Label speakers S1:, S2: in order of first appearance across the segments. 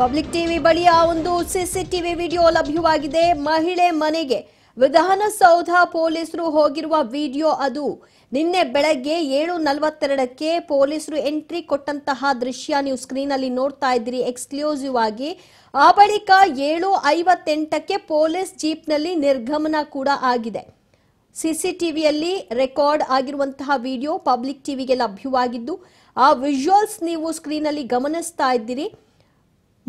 S1: Public TV ಬಳಿಯ ಒಂದು CCTV video ಲಭ್ಯವಾಗಿದೆ. ಮಹಿಳೆ ಮನೆಗೆ ವಿಧಾನಸೌಧ ಪೊಲೀಸರು ಹೋಗಿರುವ ವಿಡಿಯೋ ಅದು. ನಿನ್ನೆ ಬೆಳಗ್ಗೆ ಏಳು ನಲವತ್ತೆರಡಕ್ಕೆ ಪೊಲೀಸರು ಎಂಟ್ರಿ ಕೊಟ್ಟಂತಹ ದೃಶ್ಯ ನೀವು ಸ್ಕ್ರೀನ್ ಅಲ್ಲಿ ನೋಡ್ತಾ ಇದ್ದೀರಿ. ಎಕ್ಸ್ಕ್ಲೂಸಿವ್ ಆಗಿ. ಆ ಬಳಿಕ ಏಳು ಐವತ್ತೆಂಟಕ್ಕೆ ಪೊಲೀಸ್ ಜೀಪ್ನಲ್ಲಿ ನಿರ್ಗಮನ ಕೂಡ ಆಗಿದೆ. ಸಿಸಿಟಿವಿಯಲ್ಲಿ ರೆಕಾರ್ಡ್ ಆಗಿರುವಂತಹ ವಿಡಿಯೋ ಪಬ್ಲಿಕ್ ಟಿವಿಗೆ ಲಭ್ಯವಾಗಿದ್ದು, ಆ ವಿಜುವಲ್ಸ್ ನೀವು ಸ್ಕ್ರೀನಲ್ಲಿ ಗಮನಿಸ್ತಾ ಇದ್ದೀರಿ.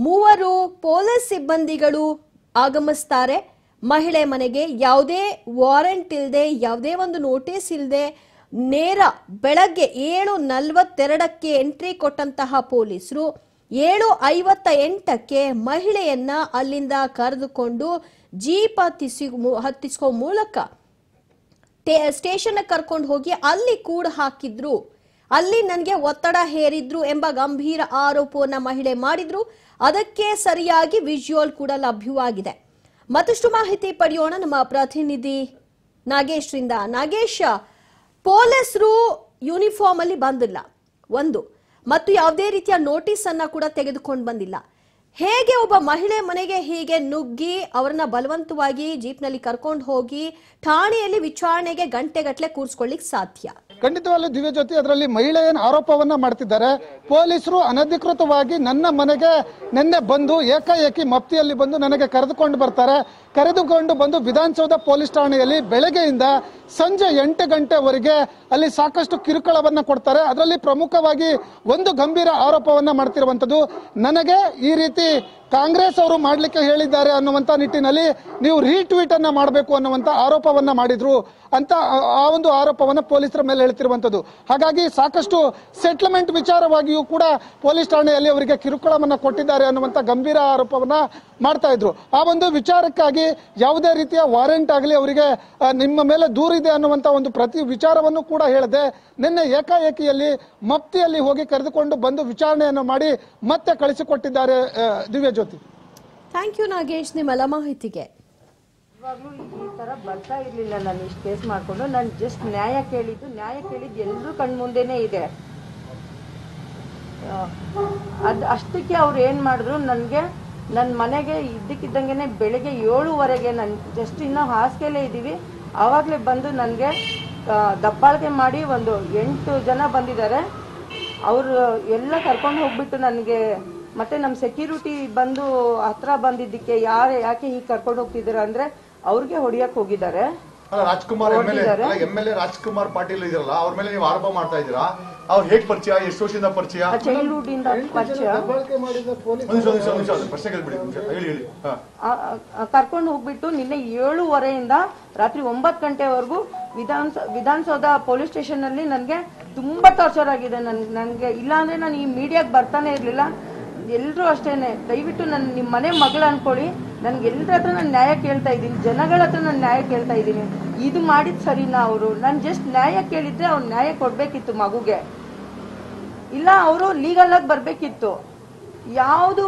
S1: ಮೂವರು ಪೊಲೀಸ್ ಸಿಬ್ಬಂದಿಗಳು ಆಗಮಿಸ್ತಾರೆ. ಮಹಿಳೆ ಮನೆಗೆ ಯಾವುದೇ ವಾರೆಂಟ್ ಇಲ್ಲದೆ ಯಾವುದೇ ಒಂದು ನೋಟಿಸ್ ಇಲ್ಲದೆ ನೇರ ಬೆಳಗ್ಗೆ ಏಳು ನಲವತ್ತೆರಡಕ್ಕೆ ಎಂಟ್ರಿ ಕೊಟ್ಟಂತಹ ಪೊಲೀಸರು ಏಳು ಐವತ್ತ ಎಂಟಕ್ಕೆ ಮಹಿಳೆಯನ್ನ ಅಲ್ಲಿಂದ ಕರೆದುಕೊಂಡು ಜೀಪ್ ಹತ್ತಿಸಿ ಹತ್ತಿಸ್ಕೋ ಮೂಲಕ ಸ್ಟೇಷನ್ ಕರ್ಕೊಂಡು ಹೋಗಿ ಅಲ್ಲಿ ಕೂಡ ಹಾಕಿದ್ರು. ಅಲ್ಲಿ ನನಗೆ ಒತ್ತಡ ಹೇರಿದ್ರು ಎಂಬ ಗಂಭೀರ ಆರೋಪವನ್ನು ಮಹಿಳೆ ಮಾಡಿದ್ರು. ಅದಕ್ಕೆ ಸರಿಯಾಗಿ ವಿಜುವಲ್ ಕೂಡ ಲಭ್ಯವಾಗಿದೆ. ಮತ್ತಷ್ಟು ಮಾಹಿತಿ ಪಡೆಯೋಣ ನಮ್ಮ ಪ್ರತಿನಿಧಿ ನಾಗೇಶ್ರಿಂದ. ನಾಗೇಶ್, ಪೊಲೀಸರು ಯೂನಿಫಾರ್ಮ್ ಅಲ್ಲಿ ಬಂದಿಲ್ಲ. ಒಂದು, ಮತ್ತು ಯಾವುದೇ ರೀತಿಯ ನೋಟಿಸ್ ಅನ್ನ ಕೂಡ ತೆಗೆದುಕೊಂಡು ಬಂದಿಲ್ಲ. ಹೇಗೆ ಒಬ್ಬ ಮಹಿಳೆ ಮನೆಗೆ ಹೀಗೆ ನುಗ್ಗಿ ಅವರನ್ನ ಬಲವಂತವಾಗಿ ಜೀಪ್ನಲ್ಲಿ ಕರ್ಕೊಂಡು ಹೋಗಿ ಠಾಣೆಯಲ್ಲಿ ವಿಚಾರಣೆಗೆ ಗಂಟೆಗಟ್ಟಲೆ ಕೂರಿಸ್ಕೊಳ್ಳಿಕ್ ಸಾಧ್ಯ?
S2: ಖಂಡಿತವಾಗ್ಲೂ ದಿವ್ಯಜ್ಯೋತಿ ಅದರಲ್ಲಿ ಮಹಿಳೆ ಏನು ಆರೋಪವನ್ನ ಮಾಡ್ತಿದ್ದಾರೆ, ಪೊಲೀಸರು ಅನಧಿಕೃತವಾಗಿ ನನ್ನ ಮನೆಗೆ ನಿನ್ನೆ ಬಂದು ಏಕಾಏಕಿ ಮಫ್ತಿಯಲ್ಲಿ ಬಂದು ನನಗೆ ಕರೆದುಕೊಂಡು ಬರ್ತಾರೆ. ಕರೆದುಕೊಂಡು ಬಂದು ವಿಧಾನಸೌಧ ಪೊಲೀಸ್ ಠಾಣೆಯಲ್ಲಿ ಬೆಳಗ್ಗೆಯಿಂದ ಸಂಜೆ ಎಂಟು ಗಂಟೆವರೆಗೆ ಅಲ್ಲಿ ಸಾಕಷ್ಟು ಕಿರುಕುಳವನ್ನ ಕೊಡ್ತಾರೆ. ಅದರಲ್ಲಿ ಪ್ರಮುಖವಾಗಿ ಒಂದು ಗಂಭೀರ ಆರೋಪವನ್ನ ಮಾಡ್ತಿರುವಂಥದ್ದು. ನನಗೆ ಈ ರೀತಿ ಕಾಂಗ್ರೆಸ್ ಅವರು ಮಾಡಲಿಕ್ಕೆ ಹೇಳಿದ್ದಾರೆ ಅನ್ನುವಂತ ನಿಟ್ಟಿನಲ್ಲಿ ನೀವು ರೀಟ್ವೀಟ್ ಅನ್ನ ಮಾಡಬೇಕು ಅನ್ನುವಂತ ಆರೋಪವನ್ನ ಮಾಡಿದ್ರು. ಅಂತ ಆ ಒಂದು ಆರೋಪವನ್ನ ಪೊಲೀಸರ ಮೇಲೆ ಹೇಳ್ತಿರುವಂತದ್ದು ಹಾಗಾಗಿ ಸಾಕಷ್ಟು ಸೆಟ್ಲ್ಮೆಂಟ್ ವಿಚಾರವಾಗಿಯೂ ಕೂಡ ಪೊಲೀಸ್ ಠಾಣೆಯಲ್ಲಿ ಅವರಿಗೆ ಕಿರುಕುಳವನ್ನು ಕೊಟ್ಟಿದ್ದಾರೆ ಅನ್ನುವಂತ ಗಂಭೀರ ಆರೋಪವನ್ನ ಮಾಡ್ತಾ ಇದ್ರು. ಆ ಒಂದು ವಿಚಾರಕ್ಕಾಗಿ ಯಾವುದೇ ರೀತಿಯ ವಾರೆಂಟ್ ಆಗಲಿ ಅವರಿಗೆ ನಿಮ್ಮ ಮೇಲೆ ದೂರಿದೆ ಅನ್ನುವಂತ ಒಂದು ಪ್ರತಿ ವಿಚಾರವನ್ನು ಕೂಡ ಹೇಳದೆ ನಿನ್ನೆ ಏಕಾಏಕಿಯಲ್ಲಿ ಮಪ್ತಿಯಲ್ಲಿ ಹೋಗಿ ಕರೆದುಕೊಂಡು ಬಂದು ವಿಚಾರಣೆಯನ್ನು ಮಾಡಿ ಮತ್ತೆ ಕಳಿಸಿಕೊಟ್ಟಿದ್ದಾರೆ ದಿವ್ಯಜ್ಯೋತಿ. ದಿವ್ಯ ಜ್ಯೋತಿ
S1: ಥ್ಯಾಂಕ್ ಯು ನಾಗೇಶ್ ನಿಮ್ಮೆಲ್ಲ ಮಾಹಿತಿಗೆ.
S3: ಇವಾಗಲೂ ಈ ಥರ ಬರ್ತಾ ಇರಲಿಲ್ಲ ನಾನು ಇಷ್ಟು ಕೇಸ್ ಮಾಡಿಕೊಂಡು. ನಾನು ಜಸ್ಟ್ ನ್ಯಾಯ ಕೇಳಿದ್ದು ನ್ಯಾಯ ಕೇಳಿದ್ದು ಎಲ್ಲರೂ ಕಣ್ಮುಂದೆನೇ ಇದೆ. ಅದು ಅಷ್ಟಕ್ಕೆ ಅವ್ರು ಏನು ಮಾಡಿದ್ರು, ನನಗೆ ನನ್ನ ಮನೆಗೆ ಇದ್ದಕ್ಕಿದ್ದಂಗೆ ಬೆಳಗ್ಗೆ ಏಳುವರೆಗೆ ನಾನು ಜಸ್ಟ್ ಇನ್ನೂ ಹಾಸಿಗೆಲೇ ಇದ್ದೀವಿ. ಆವಾಗಲೇ ಬಂದು ನನಗೆ ದಬ್ಬಾಳಿಕೆ ಮಾಡಿ ಒಂದು ಎಂಟು ಜನ ಬಂದಿದ್ದಾರೆ. ಅವರು ಎಲ್ಲ ಕರ್ಕೊಂಡು ಹೋಗ್ಬಿಟ್ಟು ನನಗೆ, ಮತ್ತೆ ನಮ್ಮ ಸೆಕ್ಯೂರಿಟಿ ಬಂದು ಹತ್ರ ಬಂದಿದ್ದಕ್ಕೆ ಯಾರು ಯಾಕೆ ಹೀಗೆ ಕರ್ಕೊಂಡು ಹೋಗ್ತಿದ್ದೀರಾ ಅಂದ್ರೆ ಅವ್ರಿಗೆ ಹೊಡಿಯಕ್ ಹೋಗಿದ್ದಾರೆ.
S4: ಅಲ್ಲ ರಾಜ್ಕುಮಾರ್ ಎಂ ಎಲ್
S3: ಹೊರಟಿದ್ದಾರೆ.
S4: M L A Rajkumar Patil ಇದ್ರಲ್ಲ ಅವ್ರ ಮೇಲೆ ನೀವು ಆರೋಪ ಮಾಡ್ತಾ ಇದೀರಾ ಅವ್ರು ಹೇಗ್ ಪರಿಚಯ? ಎಷ್ಟು ವರ್ಷದಿಂದ ಪರಿಚಯ?
S3: ಚೈಲ್ಡ್ಹುಡ್ ಇಂದ ಪರಿಚಯ.
S4: ಒಂದ್ ನಿಮಿಷ ಒಂದ್ ನಿಮಿಷ ಒಂದ್ ನಿಮಿಷ ಪ್ರಶ್ನೆ ಕೇಳ್ಬಿಡಿ ಒಂದ್ ನಿಮಿಷ. ಹೇಳಿ ಹೇಳಿ. ಹಾ.
S3: ಕರ್ಕೊಂಡು ಹೋಗ್ಬಿಟ್ಟು ನಿನ್ನೆ ಏಳುವರೆಯಿಂದ ರಾತ್ರಿ ಒಂಬತ್ ಗಂಟೆವರೆಗೂ ವಿಧಾನಸ ವಿಧಾನಸೌಧ ಪೊಲೀಸ್ ಸ್ಟೇಷನ್ ಅಲ್ಲಿ ನನಗೆ ತುಂಬಾ ಟಾರ್ಚರ್ ಆಗಿದೆ. ನನ್ ನನಗೆ ಇಲ್ಲಾಂದ್ರೆ ನಾನು ಈ ಮೀಡಿಯಾಗೆ ಬರ್ತಾನೆ ಇರಲಿಲ್ಲ. ಎಲ್ಲರೂ ಅಷ್ಟೇನೆ. ದಯವಿಟ್ಟು ನನ್ನ ನಿಮ್ಮ ಮನೆ ಮಗಳ ಅನ್ಕೊಳ್ಳಿ. ನನ್ಗೆ ಎಲ್ಲರ ಹತ್ರ ನಾನು ನ್ಯಾಯ ಕೇಳ್ತಾ ಇದ್ದೀನಿ, ಜನಗಳ ಹತ್ರ ನಾನು ನ್ಯಾಯ ಕೇಳ್ತಾ ಇದ್ದೀನಿ. ಇದು ಮಾಡಿದ ಸರಿನಾ ಅವರು? ನಾನು ಜಸ್ಟ್ ನ್ಯಾಯ ಕೇಳಿದ್ರೆ ಅವ್ರು ನ್ಯಾಯ ಕೊಡಬೇಕಿತ್ತು ಮಗುಗೆ. ಇಲ್ಲ, ಅವರು ಲೀಗಲ್ ಆಗಿ ಬರ್ಬೇಕಿತ್ತು. ಯಾವುದು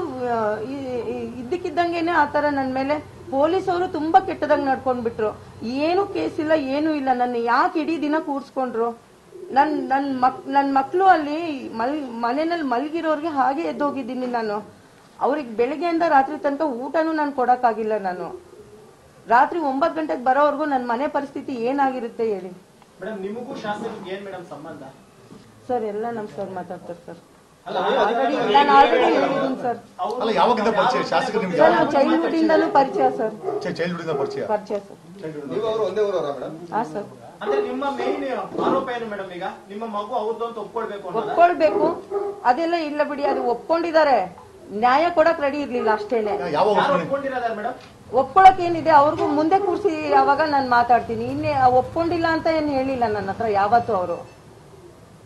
S3: ಇದ್ದಕ್ಕಿದ್ದಂಗೆನೆ ಆ ಥರ ನನ್ನ ಮೇಲೆ ಪೊಲೀಸವರು ತುಂಬ ಕೆಟ್ಟದಾಗ ನಡ್ಕೊಂಡ್ಬಿಟ್ರು. ಏನು ಕೇಸ್ ಇಲ್ಲ, ಏನೂ ಇಲ್ಲ. ನನ್ನ ಯಾಕೆ ಇಡೀ ದಿನ ಕೂರಿಸ್ಕೊಂಡ್ರು? ನನ್ನ ನನ್ನ ಮಕ್ ನನ್ನ ಮಕ್ಕಳು ಅಲ್ಲಿ ಮಲ್ ಮನೆಯಲ್ಲಿ ಮಲಗಿರೋರಿಗೆ ಹಾಗೆ ಎದ್ದೋಗಿದ್ದೀನಿ ನಾನು. ಅವ್ರಿಗೆ ಬೆಳಿಗ್ಗೆಯಿಂದ ರಾತ್ರಿ ತನಕ ಊಟನೂ ನಾನು ಕೊಡೋಕ್ಕಾಗಿಲ್ಲ ನಾನು. ರಾತ್ರಿ ಒಂಬತ್ತು ಗಂಟೆಗೆ ಬರೋವರೆಗೂ ನನ್ನ ಮನೆ ಪರಿಸ್ಥಿತಿ ಏನಾಗಿರುತ್ತೆ ಹೇಳಿ.
S5: ಮೇಡಮ್ ನಿಮಗೂ ಶಾಸಕರಿಗೆ ಏನ್ ಮೇಡಮ್ ಸಂಬಂಧ?
S3: ಸರ್ ಎಲ್ಲ ನಮ್ಮ ಸರ್ ಮಾತಾಡ್ತಾರೆ ಸರ್.
S5: ಅಲ್ಲ
S3: ಆಲ್ರೆಡಿ ನಾನು ಆಲ್ರೆಡಿ ಹೇಳಿದ್ದೀನಿ ಸರ್.
S4: ಅಲ್ಲ ಯಾವಾಗಿಂದ ಪರಿಚಯ? ಶಾಸಕರು ನಿಮ್ಗೆ
S3: ಸರ್ ನಾವು ಚೈಲ್ಡ್ಹುಡ್ ಇಂದಲೂ ಪರಿಚಯ ಸರ್.
S4: ಚೈಲ್ಡ್ಹುಡ್ ಇಂದ ಪರಿಚಯ?
S3: ಪರಿಚಯ ಸರ್. ಹಾ ಸರ್.
S5: ಅಂದ್ರೆ ನಿಮ್ಮ ಮೇನ್ ಆರೋಪ ಏನು ಮೇಡಮ್ ಈಗ? ನಿಮ್ಮ ಮಗು ಅವ್ರದ್ದು ಅಂತ ಒಪ್ಕೊಳ್ಬೇಕು
S3: ಒಪ್ಕೊಳ್ಬೇಕು. ಅದೆಲ್ಲ ಇಲ್ಲ ಬಿಡಿ ಅದು ಒಪ್ಕೊಂಡಿದ್ದಾರೆ. ನ್ಯಾಯ ಕೊಡಕ್ ರೆಡಿ ಇರ್ಲಿಲ್ಲ ಅಷ್ಟೇನೆ. ಒಪ್ಕೊಳಕ್ ಏನಿದೆ ಅವ್ರಿಗೂ ಮುಂದೆ ಕೂರಿಸಿ ಅವಾಗ ನಾನು ಮಾತಾಡ್ತೀನಿ. ಇನ್ನೇ ಒಪ್ಕೊಂಡಿಲ್ಲ ಅಂತ ಏನು ಹೇಳಿಲ್ಲ ನನ್ನ ಹತ್ರ ಯಾವತ್ತೂ ಅವರು.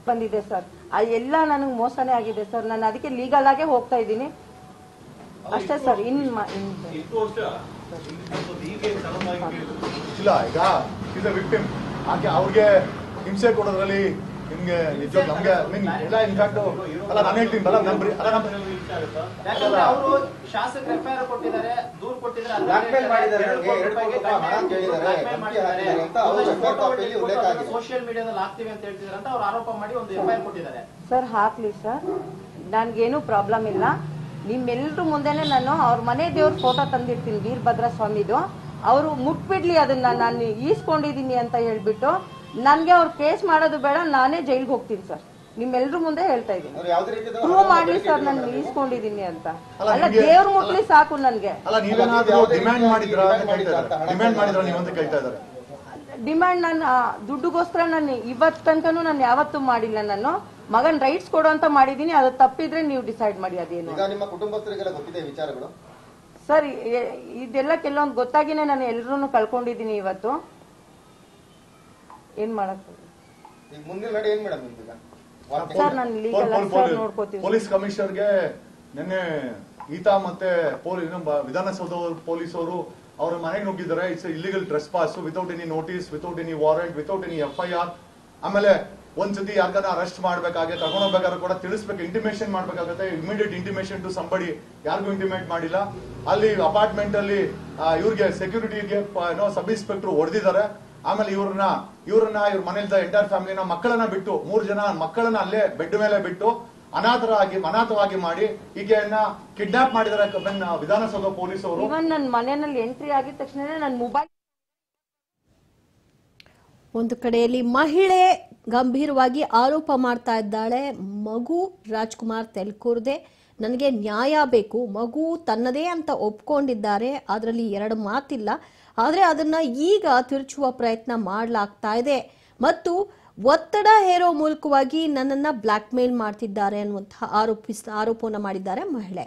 S3: ಬಂದಿದೆ ಸರ್ ಆ ಎಲ್ಲ ನನಗೆ ಮೋಸನೇ ಆಗಿದೆ ಸರ್ ನಾನು ಅದಕ್ಕೆ ಲೀಗಲ್ ಆಗೇ ಹೋಗ್ತಾ ಇದ್ದೀನಿ. ಅಷ್ಟೇ ಸರ್ ಇನ್
S4: ಇಲ್ಲ ಈಗ ಇಸ್ ವಿಕ್ಟಿಮ್ ಹಾಗೆ ಅವ್ರಿಗೆ ಹಿಂಸೆ ಕೊಡೋದ್ರಲ್ಲಿ ನಿಮ್ಗೆ ನಿಜವಾಗ್ ನಮ್ಗೆ ಮೀನ್ ಎಲ್ಲ ಇನ್ಫ್ಯಾಕ್ಟ್ ಅಲ್ಲ ನಾನು ಹೇಳ್ತೀನಿ ಬಲ್ಲ ನಮ್ ಬರೀ- ಅಲ್ಲ ನಮ್ಮ
S5: ಯಾಕಂದ್ರೆ ಅವರು ಶಾಸಕರು ಎಫ್ ಐ ಆರ್ ಕೊಟ್ಟಿದ್ದಾರೆ ದೂರು ಕೊಟ್ಟಿದ್ದಾರೆ
S6: Blackmail ಮಾಡಿದ್ದಾರೆ ನನಗೆ, ಎರಡು ಕೋಟಿ ರೂಪಾಯಿ ಹಣ ಅಂತ ಹೇಳಿದ್ದಾರೆ, ಅಂತ ಅವ್ರ FIR ಕಾಪಿಯಲ್ಲಿ ಉಲ್ಲೇಖ ಆಗಿದೆ.
S5: ಸೋಷಿಯಲ್ ಮೀಡಿಯಾದಲ್ಲಿ ಹಾಕ್ತೀವಿ ಅಂತ ಹೇಳ್ತಿದ್ದಾರೆ ಅಂತ ಅವ್ರು ಆರೋಪ ಮಾಡಿ ಒಂದು ಎಫ್ ಐ ಆರ್ ಕೊಟ್ಟಿದ್ದಾರೆ.
S3: ಸರ್ ಹಾಕ್ಲಿ ಸರ್ ನನ್ಗೇನು ಪ್ರಾಬ್ಲಮ್ ಇಲ್ಲ. ನಿಮ್ಮೆಲ್ಲರ ಮುಂದೆನೆ ನಾನು ಅವ್ರ ಮನೆ ದೇವ್ರ ಫೋಟೋ ತಂದಿರ್ತೀನಿ ವೀರಭದ್ರ ಸ್ವಾಮಿದು ಅವರು ಮುಟ್ಬಿಡ್ಲಿ ಅದನ್ನ ನಾನು ಈಸ್ಕೊಂಡಿದ್ದೀನಿ ಅಂತ ಹೇಳ್ಬಿಟ್ಟು ನನಗೆ ಅವ್ರು ಕೇಸ್ ಮಾಡೋದು ಬೇಡ ನಾನೇ ಜೈಲ್ಗೆ ಹೋಗ್ತೀನಿ ಸರ್. ನಿಮ್ಮೆಲ್ಲರೂ ಮುಂದೆ ಹೇಳ್ತಾ ಇದ್ದೀನಿ. ಪ್ರೂವ್ ಮಾಡ್ಲಿ ಸರ್ ನಾನು ಇಸ್ಕೊಂಡಿದ್ದೀನಿ ಅಂತ.
S4: ಅಲ್ಲ,
S3: ದೇವ್ರ ಮುಟ್ಲಿ ಸಾಕು ನನ್ಗೆ.
S4: ಅಲ್ಲ ನೀವೇನಾದ್ರೂ ಡಿಮ್ಯಾಂಡ್
S6: ನನ್ನ
S4: ಮಾಡಿದ್ರಾ
S6: ಅಂತ ಹಣ
S4: ಡಿಮ್ಯಾಂಡ್ ಮಾಡಿದ್ರ ನೀವು ಅಂತ ಇದ್ದಾರೆ.
S3: ಡಿಮ್ಯಾಂಡ್ ನಾನು ಆ, ದುಡ್ಡುಗೋಸ್ಕರ ನಾನು ಇವತ್ ತನಕನೂ ನಾನು ಯಾವತ್ತೂ ಮಾಡಿಲ್ಲ ನಾನು. ಮಗನ್ ರೈಟ್ಸ್ ಕೊಡೋ ಅಂತ ಮಾಡಿದೀನಿ ಅದು ತಪ್ಪಿದ್ರೆ ನೀವು ಡಿಸೈಡ್ ಮಾಡಿ ಅದೇನು.
S6: ಈಗ ನಿಮ್ಮ ಕುಟುಂಬಸ್ಥರಿಗೆಲ್ಲ ಗೊತ್ತಿದೆ ವಿಚಾರಗಳು?
S3: ಸರ್ ಇದೆಲ್ಲ ಕೆಲವೊಂದು ಗೊತ್ತಾಗಿನೇ ನಾನು ಎಲ್ರೂ ಕಳ್ಕೊಂಡಿದ್ದೀನಿ ಇವತ್ತು. ಏನ್ ಮಾಡಕ್
S6: ಈಗ ಮುಂದಿನ ನಡೆ ಏನ್ ಮೇಡಮ್ ನಿಮ್ದು ಈಗ ವಾಕ್ಯ?
S3: ಸರ್ ನಾನು ಲೀಗಲ್ ಸರ್ ನೋಡ್ಕೋತೀವಿ.
S4: ಪೊಲೀಸ್ ಕಮಿಷನರ್ಗೆ ನಿನ್ನೆ ಈತ ಮತ್ತೆ ಪೊಲೀಸ್ ವಿಧಾನಸೌಧ ಪೊಲೀಸ್ ಅವರು ಅವ್ರ ಮನೆಗೆ ನುಗ್ಗಿದ್ದಾರೆ. It's illegal trespass without any notice without any warrant without any F I R ಆಮೇಲೆ ಒಂದ್ಸತಿ ಯಾರ್ಗಾನ ಅರೆಸ್ಟ್ ಮಾಡ್ಬೇಕಾಗೆ ತಗೊಂಡೋಗ್ಬೇಕಾದ್ರೆ ಹೋಗ್ಬೇಕಾದ್ರೆ ಕೂಡ ತಿಳಿಸ್ಬೇಕು ಇಂಟಿಮೇಷನ್ ಮಾಡ್ಬೇಕಾಗತ್ತೆ. ಇಮಿಡಿಯೇಟ್ ಇಂಟಿಮೇಷನ್ ಟು ಸಂಬಡಿ ಯಾರಿಗೂ ಇಂಟಿಮೇಟ್ ಮಾಡಿಲ್ಲ. ಅಲ್ಲಿ ಅಪಾರ್ಟ್ಮೆಂಟ್ ಅಲ್ಲಿ ಆ, ಇವ್ರಿಗೆ ಸೆಕ್ಯೂರಿಟಿಗೆ ಏನೋ ಸಬ್ ಇನ್ಸ್ಪೆಕ್ಟರ್ ಹೊಡೆದಿದ್ದಾರೆ. ಆಮೇಲೆ ಇವ್ರನ್ನ ಇವ್ರನ್ನ ಇವ್ರ ಮನೆಯಿಂದ ಎಂಟೈರ್ ಫ್ಯಾಮಿಲಿನ ಮಕ್ಕಳನ್ನ ಬಿಟ್ಟು ಮೂರ್ ಜನ ಮಕ್ಕಳನ್ನ ಅಲ್ಲೇ ಬೆಡ್ ಮೇಲೆ ಬಿಟ್ಟು ಅನಾಥರಾಗಿ ಅನಾಥವಾಗಿ ಮಾಡಿ ಈಕೆಯನ್ನ ಕಿಡ್ನಾಪ್ ಮಾಡಿದಾರೆ ವಿಧಾನಸೌಧ ಪೊಲೀಸ್ ಅವರು
S3: ಇವನ್ ನನ್ನ ಮನೆಯಲ್ಲಿ ಎಂಟ್ರಿ ಆಗಿದ ತಕ್ಷಣ ನನ್ನ ಮೊಬೈಲ್
S1: ಒಂದು ಕಡೆಯಲ್ಲಿ ಮಹಿಳೆ ಗಂಭೀರವಾಗಿ ಆರೋಪ ಮಾಡ್ತಾ ಇದ್ದಾಳೆ ಮಗು ರಾಜ್ಕುಮಾರ್ ತೆಲ್ಕೂರ್ದೆ. ನನಗೆ ನ್ಯಾಯ ಬೇಕು, ಮಗು ತನ್ನದೇ ಅಂತ ಒಪ್ಕೊಂಡಿದ್ದಾರೆ, ಅದರಲ್ಲಿ ಎರಡು ಮಾತಿಲ್ಲ. ಆದರೆ ಅದನ್ನ ಈಗ ತಿರುಚುವ ಪ್ರಯತ್ನ ಮಾಡಲಾಗ್ತಾ ಇದೆ. ಮತ್ತು ಒತ್ತಡ ಹೇರೋ ಮೂಲಕವಾಗಿ ನನ್ನನ್ನ ಬ್ಲಾಕ್ ಮೇಲ್ ಮಾಡ್ತಿದ್ದಾರೆ ಅನ್ನುವಂತಹ ಆರೋಪಿಸ್, ಆರೋಪವನ್ನು ಮಾಡಿದ್ದಾರೆ ಮಹಿಳೆ.